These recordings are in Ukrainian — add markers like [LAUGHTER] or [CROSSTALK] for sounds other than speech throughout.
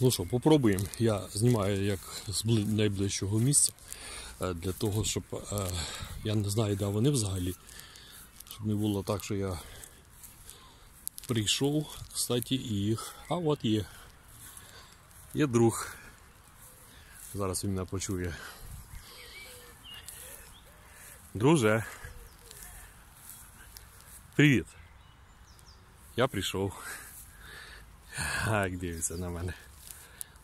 Ну що, попробуємо. Я знімаю як з найближчого місця е, для того, щоб е, я не знаю, де вони взагалі. Щоб не було так, що я прийшов, кстати, і їх. А от є. Є друг. Зараз він мене почує. Друже. Привіт. Я прийшов. Так, дивиться на мене.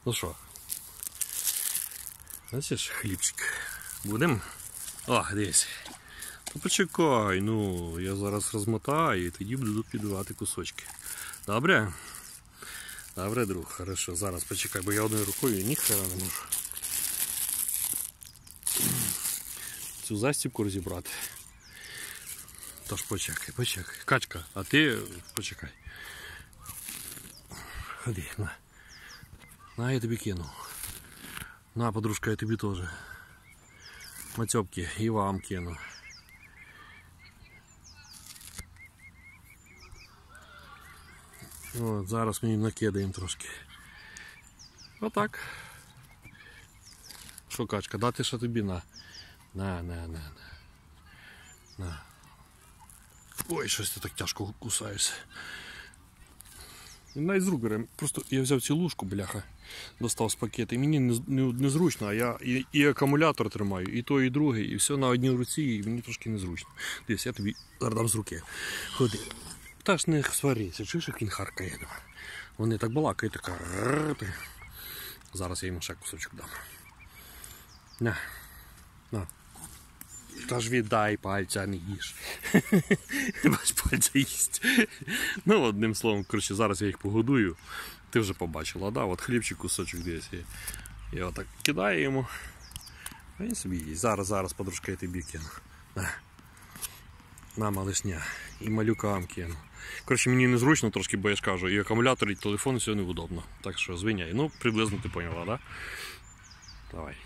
Ну що? Бачиш, хлібчик. Будем? О, дивись. Ну почекай, ну, я зараз розмотаю і тоді буду підбивати кусочки. Добре? Добре, друг, хорошо. Зараз почекай, бо я одною рукою ніхера не можу. Цю застібку розібрати. Тож почекай, почекай. Качка, а ти почекай. Ходи, на. На, я тобі кину. На, подружка, я тобі теж. Мацьопки, і вам кину. От, зараз ми їм накидаємо трошки. Отак. Що, качка, дати що тобі на. На, на, на, на. На. Ой, щось ти так тяжко кусаєшся. Навіть з рук бере. Просто я взяв цю лужку, бляха, достав з пакету. І мені не, не, незручно, а я і, і акумулятор тримаю, і той, і другий, і все на одній руці, і мені трошки незручно. Дивись, я тобі дам з руки. Ходи. Та ж не сварися, чуєш, як він харкає. Вони так балакають, така. Зараз я йому ще кусочок дам. На. На. Та ж віддай пальця, не їж. [LAUGHS] Бач, пальця їсть. Ну, одним словом, коротше, зараз я їх погодую. Ти вже побачила, да? От хлібчик кусочок десь є. Я отак кидаю йому. А він собі їсть. Зараз, зараз, подружка, я тобі кину. На. Малишня. І малюкам кину. Коротше, мені незручно трошки, бо я ж кажу, і акумулятор, і телефон, і все неудобно. Так що звиняй. Ну, приблизно ти поняла, да? Давай.